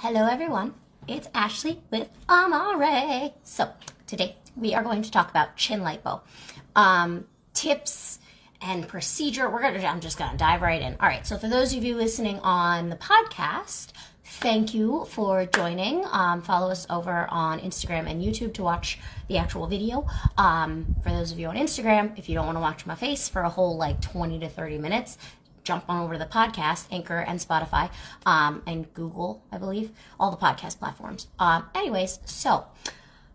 Hello, everyone. It's Ashley with Amare. So, today we are going to talk about chin lipo um, tips and procedure. We're gonna. I'm just gonna dive right in. All right. So, for those of you listening on the podcast, thank you for joining. Um, follow us over on Instagram and YouTube to watch the actual video. Um, for those of you on Instagram, if you don't want to watch my face for a whole like 20 to 30 minutes, jump on over to the podcast, Anchor and Spotify, um, and Google, I believe, all the podcast platforms. Um, anyways, so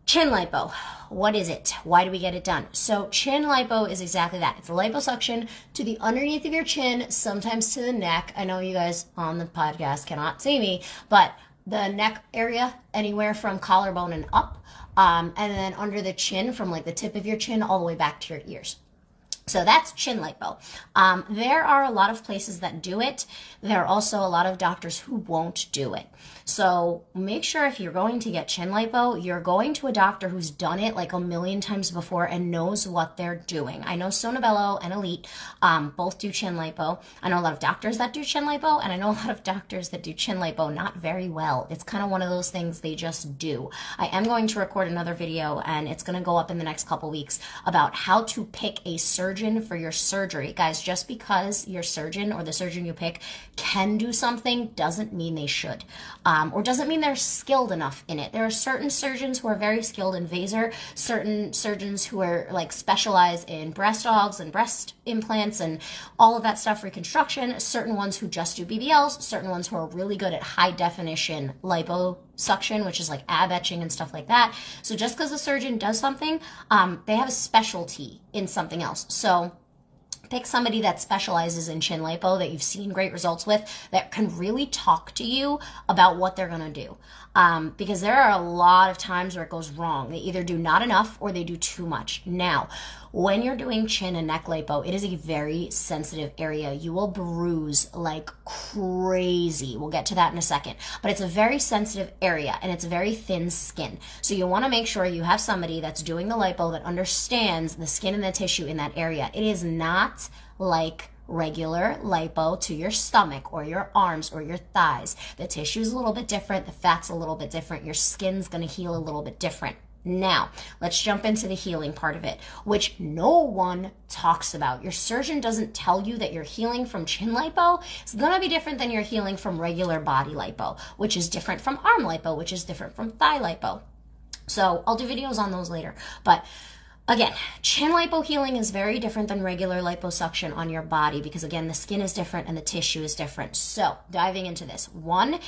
chin lipo, what is it? Why do we get it done? So chin lipo is exactly that. It's a liposuction to the underneath of your chin, sometimes to the neck. I know you guys on the podcast cannot see me, but the neck area, anywhere from collarbone and up. Um, and then under the chin, from like the tip of your chin all the way back to your ears. So that's chin lipo. Um, there are a lot of places that do it. There are also a lot of doctors who won't do it. So make sure if you're going to get chin lipo, you're going to a doctor who's done it like a million times before and knows what they're doing. I know Sono Bello and Elite um, both do chin lipo. I know a lot of doctors that do chin lipo, and I know a lot of doctors that do chin lipo not very well. It's kind of one of those things they just do. I am going to record another video, and it's going to go up in the next couple weeks about how to pick a surgeon surgeon for your surgery. Guys, just because your surgeon or the surgeon you pick can do something doesn't mean they should, um, or doesn't mean they're skilled enough in it. There are certain surgeons who are very skilled in Vaser, certain surgeons who are like specialized in breast augs and breast implants and all of that stuff, reconstruction, certain ones who just do BBLs, certain ones who are really good at high definition lipo suction, which is like ab etching and stuff like that. So just because a surgeon does something, um, they have a specialty in something else. So pick somebody that specializes in chin lipo that you've seen great results with that can really talk to you about what they're going to do. Um, because there are a lot of times where it goes wrong. They either do not enough or they do too much. Now, when you're doing chin and neck lipo, it is a very sensitive area. You will bruise like crazy. We'll get to that in a second. But it's a very sensitive area and it's very thin skin. So you want to make sure you have somebody that's doing the lipo that understands the skin and the tissue in that area. It is not like regular lipo to your stomach or your arms or your thighs. The tissue is a little bit different, the fat's a little bit different, your skin's going to heal a little bit different. Now, let's jump into the healing part of it, which no one talks about. Your surgeon doesn't tell you that you're healing from chin lipo. It's going to be different than you're healing from regular body lipo, which is different from arm lipo, which is different from thigh lipo. So, I'll do videos on those later. But Again, chin lipo healing is very different than regular liposuction on your body because, again, the skin is different and the tissue is different. So, diving into this, one,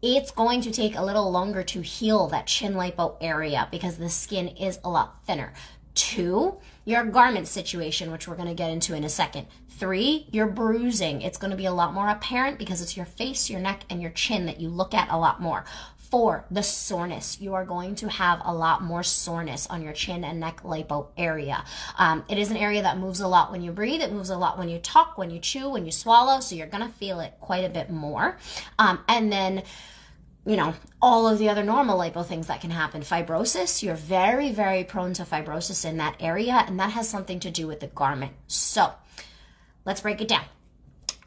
it's going to take a little longer to heal that chin lipo area because the skin is a lot thinner. Two, your garment situation, which we're going to get into in a second. Three, your bruising. It's going to be a lot more apparent because it's your face, your neck, and your chin that you look at a lot more. Four, the soreness. You are going to have a lot more soreness on your chin and neck lipo area. Um, it is an area that moves a lot when you breathe. It moves a lot when you talk, when you chew, when you swallow. So you're going to feel it quite a bit more. Um, and then, you know, all of the other normal lipo things that can happen. Fibrosis, you're very, very prone to fibrosis in that area, and that has something to do with the garment. So let's break it down.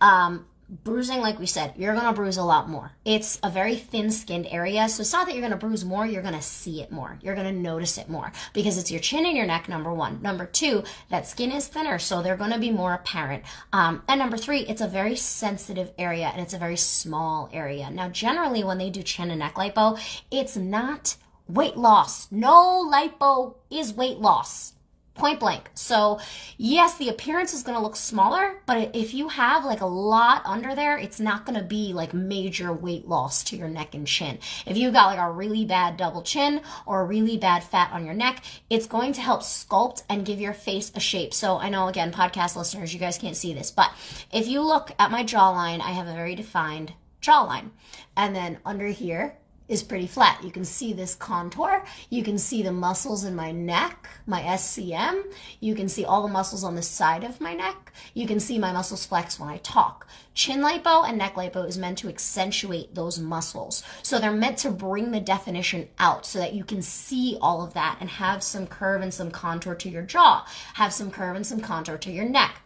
Um, bruising, like we said, you're going to bruise a lot more. It's a very thin skinned area. So it's not that you're going to bruise more, you're going to see it more. You're going to notice it more because it's your chin and your neck, number one. Number two, that skin is thinner, so they're going to be more apparent. Um, and number three, it's a very sensitive area and it's a very small area. Now, generally, when they do chin and neck lipo, it's not weight loss. No lipo is weight loss point blank. So, yes, the appearance is going to look smaller, but if you have like a lot under there, it's not going to be like major weight loss to your neck and chin. If you've got like a really bad double chin or a really bad fat on your neck, it's going to help sculpt and give your face a shape. So, I know again, podcast listeners, you guys can't see this, but if you look at my jawline, I have a very defined jawline. And then under here, is pretty flat. You can see this contour. You can see the muscles in my neck, my SCM. You can see all the muscles on the side of my neck. You can see my muscles flex when I talk. Chin lipo and neck lipo is meant to accentuate those muscles. So they're meant to bring the definition out so that you can see all of that and have some curve and some contour to your jaw, have some curve and some contour to your neck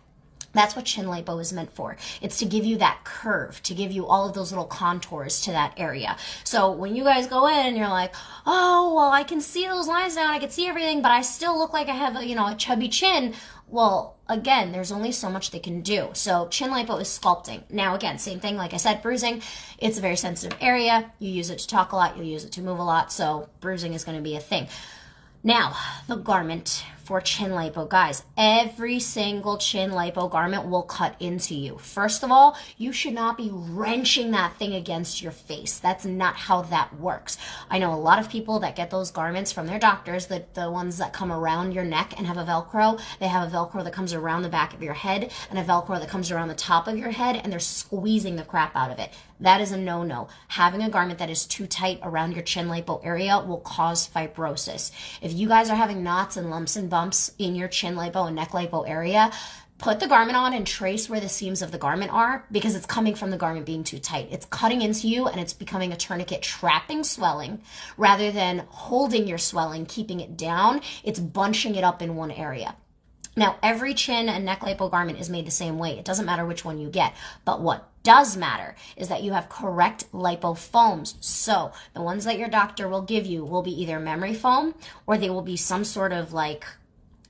That's what chin lipo is meant for. It's to give you that curve, to give you all of those little contours to that area. So when you guys go in and you're like, oh, well, I can see those lines now, I can see everything, but I still look like I have a, you know, a chubby chin. Well, again, there's only so much they can do. So chin lipo is sculpting. Now, again, same thing. Like I said, bruising, it's a very sensitive area. You use it to talk a lot. You'll use it to move a lot. So bruising is going to be a thing. Now, the garment for chin lipo. Guys, every single chin lipo garment will cut into you. First of all, you should not be wrenching that thing against your face. That's not how that works. I know a lot of people that get those garments from their doctors, the, the ones that come around your neck and have a Velcro. They have a Velcro that comes around the back of your head and a Velcro that comes around the top of your head and they're squeezing the crap out of it. That is a no-no. Having a garment that is too tight around your chin lipo area will cause fibrosis. If you guys are having knots and lumps and bumps in your chin lipo and neck lipo area, put the garment on and trace where the seams of the garment are because it's coming from the garment being too tight. It's cutting into you and it's becoming a tourniquet trapping swelling rather than holding your swelling, keeping it down. It's bunching it up in one area. Now, every chin and neck lipo garment is made the same way. It doesn't matter which one you get. But what does matter is that you have correct lipo foams. So the ones that your doctor will give you will be either memory foam or they will be some sort of like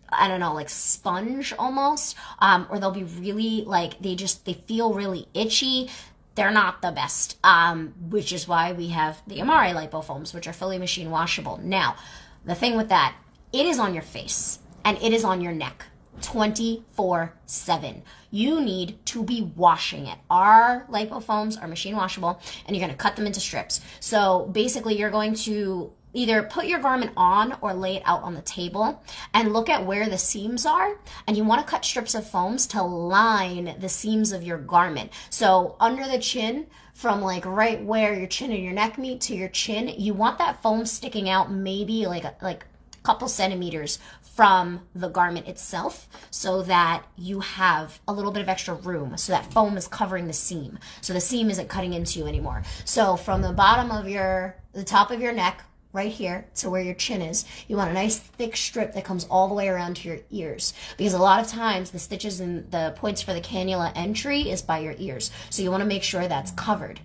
I don't know, like sponge almost, um, or they'll be really like they just they feel really itchy. They're not the best, um, which is why we have the Amare lipofoams, which are fully machine washable. Now, the thing with that, it is on your face and it is on your neck. 24 7. You need to be washing it. Our lipofoams are machine washable and you're going to cut them into strips. So basically, you're going to either put your garment on or lay it out on the table and look at where the seams are. And you want to cut strips of foams to line the seams of your garment. So under the chin, from like right where your chin and your neck meet to your chin, you want that foam sticking out maybe like a, like a couple centimeters from the garment itself so that you have a little bit of extra room so that foam is covering the seam so the seam isn't cutting into you anymore so from the bottom of your the top of your neck right here to where your chin is. You want a nice thick strip that comes all the way around to your ears. Because a lot of times the stitches and the points for the cannula entry is by your ears. So you want to make sure that's covered.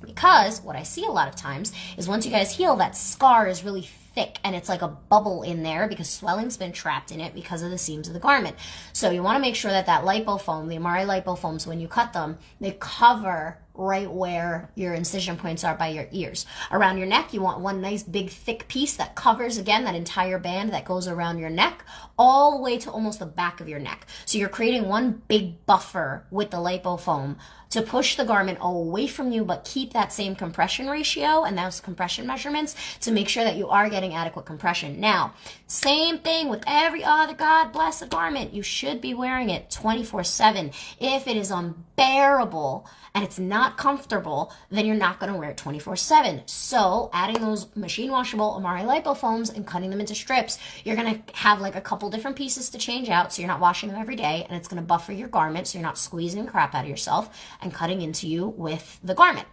Because what I see a lot of times is once you guys heal, that scar is really thick and it's like a bubble in there because swelling's been trapped in it because of the seams of the garment. So you want to make sure that that lipofoam, the Amare lipofoams, when you cut them, they cover right where your incision points are by your ears. Around your neck, you want one nice big thick piece that covers again that entire band that goes around your neck all the way to almost the back of your neck. So you're creating one big buffer with the lipofoam to push the garment away from you but keep that same compression ratio and those compression measurements to make sure that you are getting adequate compression. Now, same thing with every other God bless the garment. You should be wearing it 24 7. If it is unbearable and it's not comfortable, then you're not going to wear it 24 7. So, adding those machine washable Amare Lipo foams and cutting them into strips, you're going to have like a couple different pieces to change out so you're not washing them every day and it's going to buffer your garment so you're not squeezing crap out of yourself and cutting into you with the garment.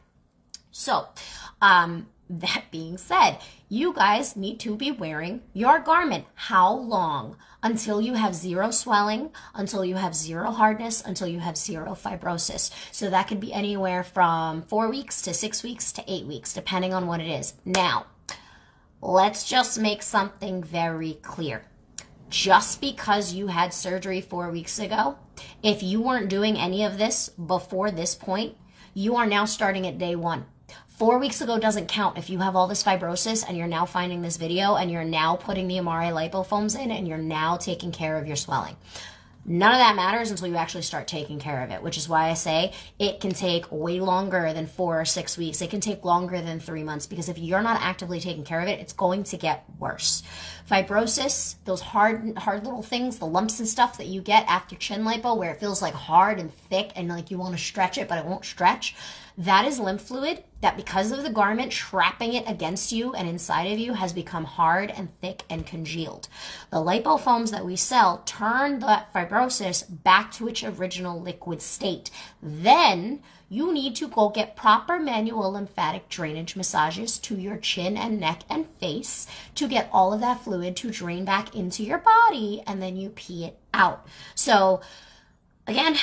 So, um, that being said, you guys need to be wearing your garment. How long? Until you have zero swelling, until you have zero hardness, until you have zero fibrosis. So that could be anywhere from four weeks to six weeks to eight weeks, depending on what it is. Now, let's just make something very clear. Just because you had surgery four weeks ago, if you weren't doing any of this before this point, you are now starting at day one Four weeks ago doesn't count if you have all this fibrosis and you're now finding this video and you're now putting the Amare lipofoams in and you're now taking care of your swelling. None of that matters until you actually start taking care of it, which is why I say it can take way longer than four or six weeks. It can take longer than three months because if you're not actively taking care of it, it's going to get worse. Fibrosis, those hard, hard little things, the lumps and stuff that you get after chin lipo where it feels like hard and thick and like you want to stretch it, but it won't stretch that is lymph fluid that, because of the garment trapping it against you and inside of you, has become hard and thick and congealed. The lipofoams that we sell turn that fibrosis back to its original liquid state. Then you need to go get proper manual lymphatic drainage massages to your chin and neck and face to get all of that fluid to drain back into your body and then you pee it out. So, again,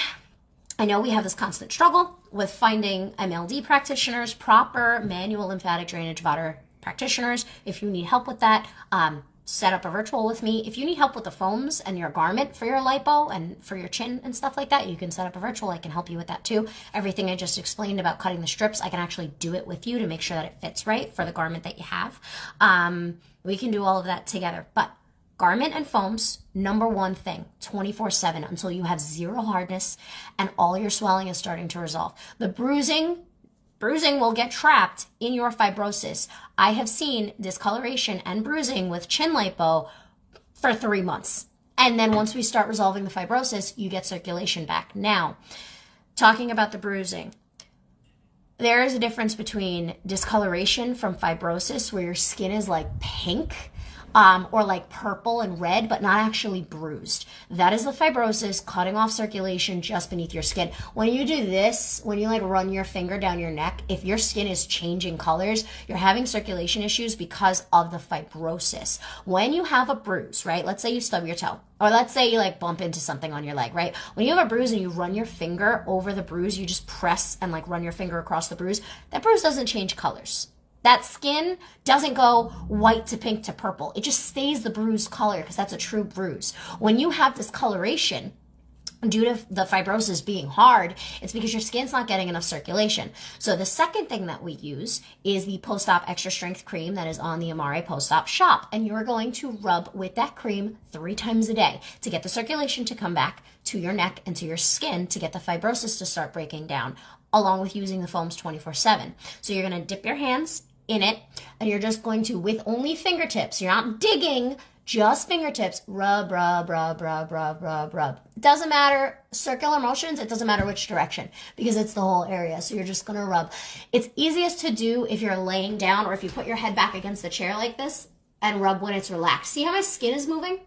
I know we have this constant struggle with finding MLD practitioners, proper manual lymphatic drainage water practitioners. If you need help with that, um, set up a virtual with me. If you need help with the foams and your garment for your lipo and for your chin and stuff like that, you can set up a virtual. I can help you with that too. Everything I just explained about cutting the strips, I can actually do it with you to make sure that it fits right for the garment that you have. Um, we can do all of that together. But garment and foams, number one thing, 24 7 until you have zero hardness and all your swelling is starting to resolve. The bruising, bruising will get trapped in your fibrosis. I have seen discoloration and bruising with chin lipo for three months. And then once we start resolving the fibrosis, you get circulation back. Now, talking about the bruising, there is a difference between discoloration from fibrosis, where your skin is like pink, um, or like purple and red, but not actually bruised. That is the fibrosis cutting off circulation just beneath your skin. When you do this, when you like run your finger down your neck, if your skin is changing colors, you're having circulation issues because of the fibrosis. When you have a bruise, right? Let's say you stub your toe. Or let's say you like bump into something on your leg, right? When you have a bruise and you run your finger over the bruise, you just press and like run your finger across the bruise, that bruise doesn't change colors. That skin doesn't go white to pink to purple. It just stays the bruised color because that's a true bruise. When you have discoloration, due to the fibrosis being hard, it's because your skin's not getting enough circulation. So the second thing that we use is the post-op extra strength cream that is on the Amare post-op shop. And you're going to rub with that cream three times a day to get the circulation to come back to your neck and to your skin to get the fibrosis to start breaking down along with using the foams 24 7. So you're going to dip your hands in it and you're just going to with only fingertips you're not digging just fingertips rub rub rub rub rub rub rub. Doesn't matter circular motions it doesn't matter which direction because it's the whole area so you're just to rub. It's easiest to do if you're laying down or if you put your head back against the chair like this and rub when it's relaxed. See how my skin is moving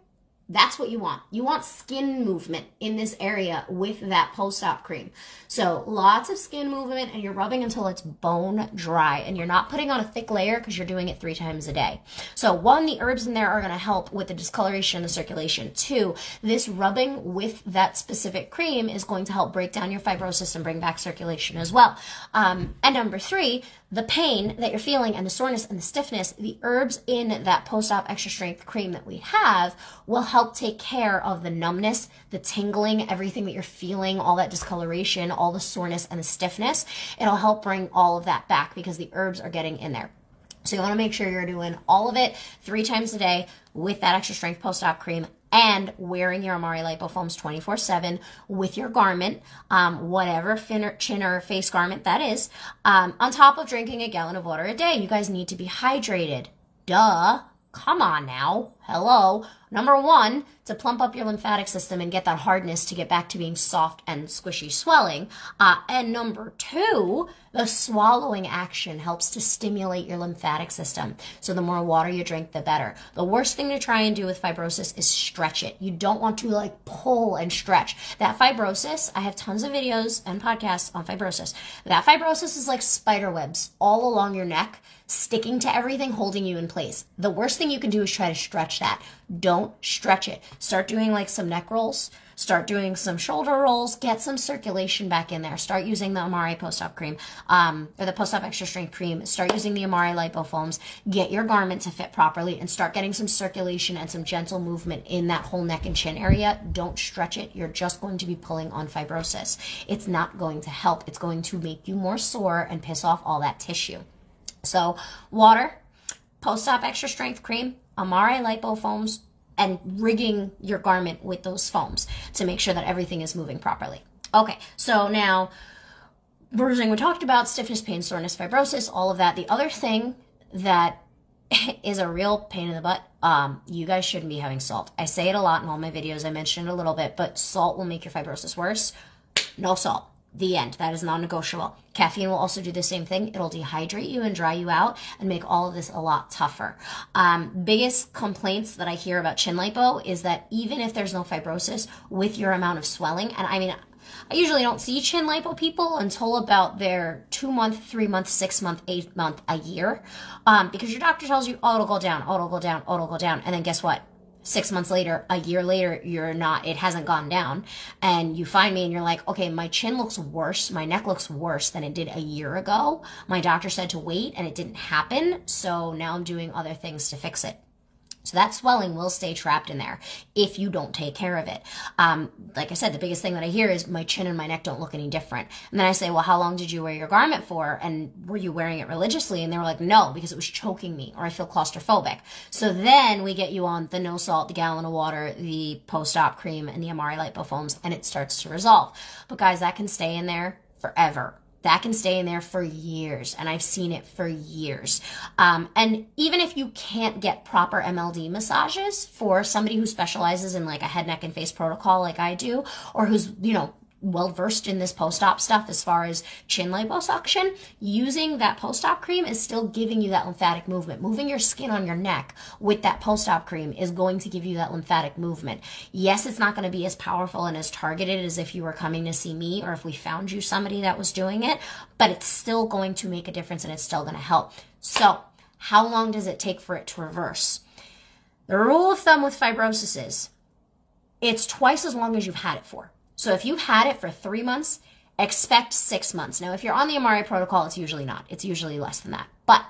that's what you want. You want skin movement in this area with that post-op cream. So lots of skin movement and you're rubbing until it's bone dry and you're not putting on a thick layer because you're doing it three times a day. So one, the herbs in there are going to help with the discoloration and the circulation. Two, this rubbing with that specific cream is going to help break down your fibrosis and bring back circulation as well. Um, and number three, the pain that you're feeling and the soreness and the stiffness, the herbs in that post-op extra strength cream that we have will help take care of the numbness, the tingling, everything that you're feeling, all that discoloration, all the soreness and the stiffness. It'll help bring all of that back because the herbs are getting in there. So you want to make sure you're doing all of it three times a day with that extra strength post-op cream and wearing your Amare Lipofoams 24 7 with your garment, um, whatever fin- chin or face garment that is, um, on top of drinking a gallon of water a day. You guys need to be hydrated. Duh. Come on now. Hello. Number one, to plump up your lymphatic system and get that hardness to get back to being soft and squishy swelling. Uh, and number two, the swallowing action helps to stimulate your lymphatic system. So the more water you drink, the better. The worst thing to try and do with fibrosis is stretch it. You don't want to like pull and stretch. That fibrosis, I have tons of videos and podcasts on fibrosis. That fibrosis is like spider webs all along your neck sticking to everything, holding you in place. The worst thing you can do is try to stretch that. Don't stretch it. Start doing like some neck rolls. Start doing some shoulder rolls. Get some circulation back in there. Start using the Amare post-op cream, um, or the post-op extra strength cream. Start using the Amare lipofoams. Get your garment to fit properly and start getting some circulation and some gentle movement in that whole neck and chin area. Don't stretch it. You're just going to be pulling on fibrosis. It's not going to help. It's going to make you more sore and piss off all that tissue. So water, post-op extra strength cream, Amare lipo foams and rigging your garment with those foams to make sure that everything is moving properly. Okay, so now bruising we talked about, stiffness, pain, soreness, fibrosis, all of that. The other thing that is a real pain in the butt. Um, you guys shouldn't be having salt. I say it a lot in all my videos. I mentioned it a little bit, but salt will make your fibrosis worse. No salt. The end. That is non negotiable. Caffeine will also do the same thing. It'll dehydrate you and dry you out and make all of this a lot tougher. Um, biggest complaints that I hear about chin lipo is that even if there's no fibrosis with your amount of swelling, and I mean, I usually don't see chin lipo people until about their two month, three month, six month, eight month, a year, um, because your doctor tells you, oh, it'll go down, oh, it'll go down, oh, it'll go down, and then guess what? Six months later, a year later, you're not, it hasn't gone down. And you find me and you're like, okay, my chin looks worse. My neck looks worse than it did a year ago. My doctor said to wait and it didn't happen. So now I'm doing other things to fix it. So that swelling will stay trapped in there if you don't take care of it. Um, like I said, the biggest thing that I hear is my chin and my neck don't look any different. And then I say, well, how long did you wear your garment for? And were you wearing it religiously? And they were like, no, because it was choking me or I feel claustrophobic. So then we get you on the no salt, the gallon of water, the post-op cream and the Amare lipofoams and it starts to resolve. But guys, that can stay in there forever that can stay in there for years and i've seen it for years. Um, and even if you can't get proper mld massages for somebody who specializes in like a head neck and face protocol like i do or who's you know well versed in this post-op stuff as far as chin liposuction, using that post-op cream is still giving you that lymphatic movement. Moving your skin on your neck with that post-op cream is going to give you that lymphatic movement. Yes, it's not going to be as powerful and as targeted as if you were coming to see me or if we found you somebody that was doing it, but it's still going to make a difference and it's still going to help. So, how long does it take for it to reverse? The rule of thumb with fibrosis is it's twice as long as you've had it for. So if you've had it for three months, expect six months. Now, if you're on the Amare protocol, it's usually not. It's usually less than that. But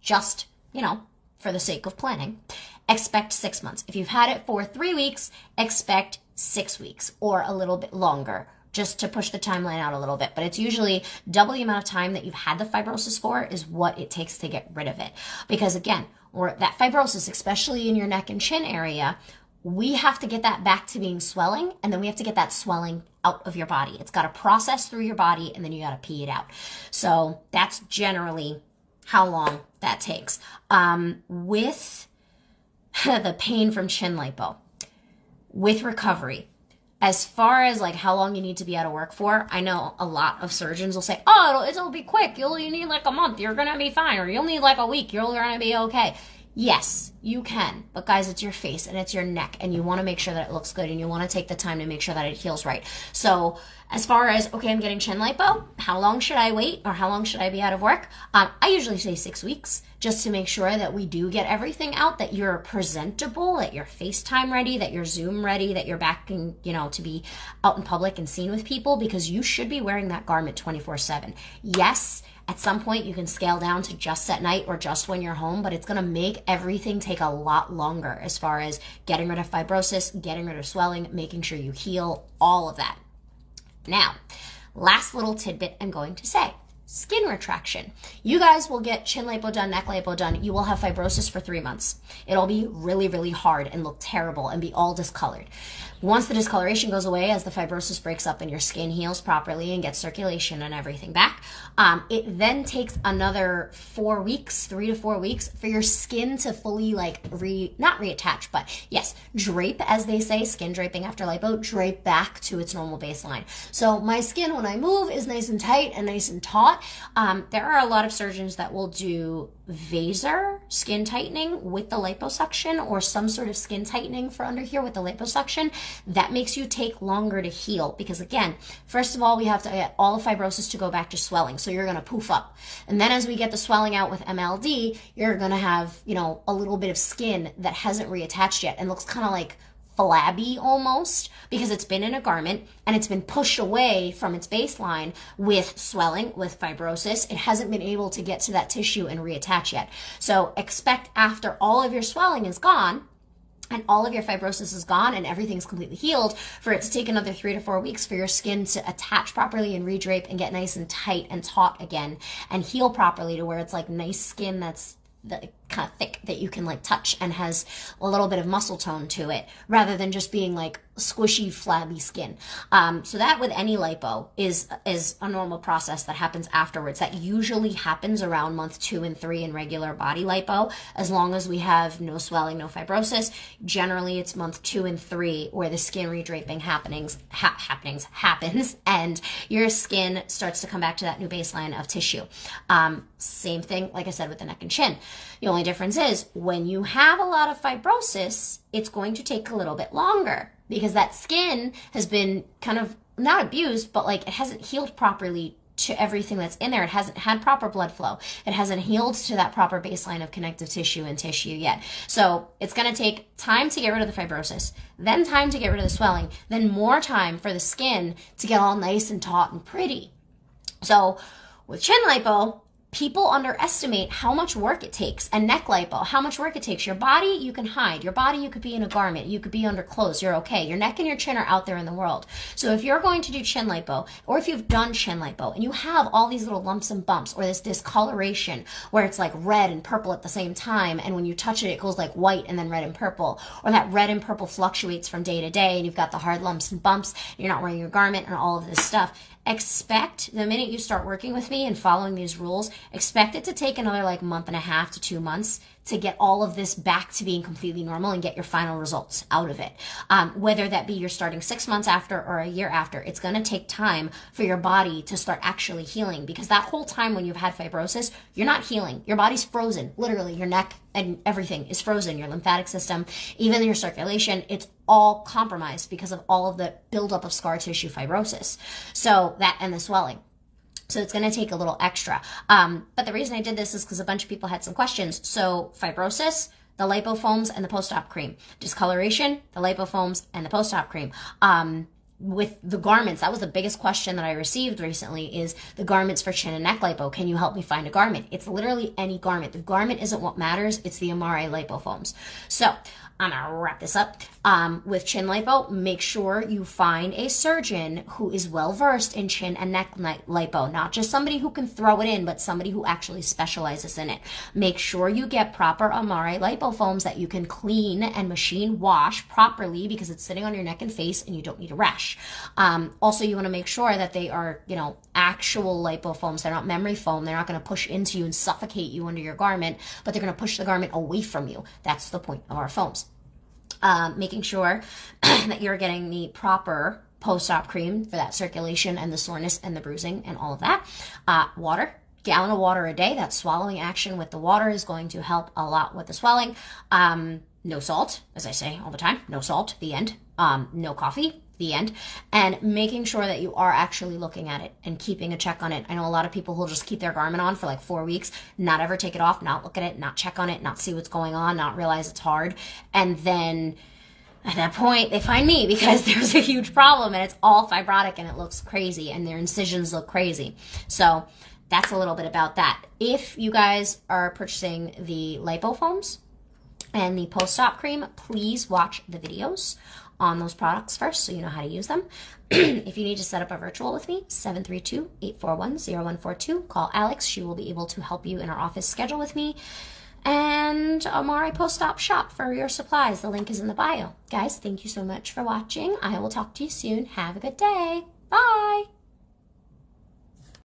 just, you know, for the sake of planning, expect six months. If you've had it for three weeks, expect six weeks or a little bit longer just to push the timeline out a little bit. But it's usually double the amount of time that you've had the fibrosis for is what it takes to get rid of it. Because again, or that fibrosis, especially in your neck and chin area, we have to get that back to being swelling and then we have to get that swelling out of your body. It's got to process through your body and then you got to pee it out. So that's generally how long that takes. Um, with the pain from chin lipo, with recovery, as far as like how long you need to be out of work for, I know a lot of surgeons will say, "Oh, it'll, it'll be quick. You'll you need like a month. You're gonna be fine, or you'll need like a week. You're gonna be okay." Yes, you can. But guys, it's your face and it's your neck and you want to make sure that it looks good and you want to take the time to make sure that it heals right. So as far as, okay, I'm getting chin lipo, how long should I wait or how long should I be out of work? Um, I usually say six weeks just to make sure that we do get everything out, that you're presentable, that you're FaceTime ready, that you're Zoom ready, that you're back in, you know, to be out in public and seen with people because you should be wearing that garment 24 seven. Yes, at some point, you can scale down to just at night or just when you're home, but it's going to make everything take a lot longer as far as getting rid of fibrosis, getting rid of swelling, making sure you heal, all of that. Now, last little tidbit I'm going to say skin retraction. You guys will get chin lipo done, neck lipo done. You will have fibrosis for three months. It'll be really, really hard and look terrible and be all discolored. Once the discoloration goes away, as the fibrosis breaks up and your skin heals properly and gets circulation and everything back, um, it then takes another four weeks, three to four weeks, for your skin to fully like re not reattach, but yes, drape as they say, skin draping after lipo, drape back to its normal baseline. So my skin when I move is nice and tight and nice and taut. Um, there are a lot of surgeons that will do Vaser skin tightening with the liposuction or some sort of skin tightening for under here with the liposuction. That makes you take longer to heal because again, first of all, we have to get all the fibrosis to go back to swelling. So you're going to poof up. And then as we get the swelling out with MLD, you're going to have, you know, a little bit of skin that hasn't reattached yet and looks kind of like flabby almost because it's been in a garment and it's been pushed away from its baseline with swelling, with fibrosis. It hasn't been able to get to that tissue and reattach yet. So expect after all of your swelling is gone, and all of your fibrosis is gone and everything's completely healed for it to take another three to four weeks for your skin to attach properly and redrape and get nice and tight and taut again and heal properly to where it's like nice skin that's the kind of thick that you can like touch and has a little bit of muscle tone to it rather than just being like squishy flabby skin. Um, so that with any lipo is is a normal process that happens afterwards. That usually happens around month two and three in regular body lipo as long as we have no swelling no fibrosis. Generally it's month two and three where the skin redraping happenings ha- happenings happens and your skin starts to come back to that new baseline of tissue. Um, same thing like i said with the neck and chin. The only difference is when you have a lot of fibrosis, it's going to take a little bit longer because that skin has been kind of not abused, but like it hasn't healed properly to everything that's in there. It hasn't had proper blood flow. It hasn't healed to that proper baseline of connective tissue and tissue yet. So it's going to take time to get rid of the fibrosis, then time to get rid of the swelling, then more time for the skin to get all nice and taut and pretty. So with chin lipo, people underestimate how much work it takes and neck lipo how much work it takes. Your body you can hide. Your body you could be in a garment. You could be under clothes. You're okay. Your neck and your chin are out there in the world. So if you're going to do chin lipo or if you've done chin lipo and you have all these little lumps and bumps or this discoloration where it's like red and purple at the same time and when you touch it it goes like white and then red and purple or that red and purple fluctuates from day to day and you've got the hard lumps and bumps you're not wearing your garment and all of this stuff expect the minute you start working with me and following these rules, expect it to take another like month and a half to two months to get all of this back to being completely normal and get your final results out of it. Um, whether that be you're starting six months after or a year after, it's going to take time for your body to start actually healing because that whole time when you've had fibrosis, you're not healing. Your body's frozen. Literally, your neck and everything is frozen. Your lymphatic system, even your circulation, it's all compromised because of all of the buildup of scar tissue fibrosis. So that and the swelling. So it's going to take a little extra. Um, but the reason I did this is because a bunch of people had some questions. So fibrosis, the lipofoams, and the post-op cream. Discoloration, the lipofoams, and the post-op cream. Um, with the garments, that was the biggest question that I received recently is the garments for chin and neck lipo. Can you help me find a garment? It's literally any garment. The garment isn't what matters. It's the Amare lipofoams. So I'm gonna wrap this up um, with chin lipo. Make sure you find a surgeon who is well versed in chin and neck lipo, not just somebody who can throw it in, but somebody who actually specializes in it. Make sure you get proper Amare lipofoams that you can clean and machine wash properly because it's sitting on your neck and face and you don't need a rash. Um, also, you want to make sure that they are, you know, actual lipofoams. They're not memory foam. They're not going to push into you and suffocate you under your garment, but they're going to push the garment away from you. That's the point of our foams um, making sure that you're getting the proper post-op cream for that circulation and the soreness and the bruising and all of that. Uh, water, gallon of water a day. That swallowing action with the water is going to help a lot with the swelling. Um, no salt, as I say all the time. No salt. The end. Um, no coffee the end and making sure that you are actually looking at it and keeping a check on it. I know a lot of people will just keep their garment on for like four weeks not ever take it off not look at it not check on it not see what's going on not realize it's hard. And then at that point they find me because there's a huge problem and it's all fibrotic and it looks crazy and their incisions look crazy. So that's a little bit about that. If you guys are purchasing the lipofoams and the post-op cream please watch the videos on those products first so you know how to use them. if you need to set up a virtual with me, 732-841-0142. Call Alex. She will be able to help you in our office schedule with me. And um, Amare Post-Op Shop for your supplies. The link is in the bio. Guys, thank you so much for watching. I will talk to you soon. Have a good day. Bye.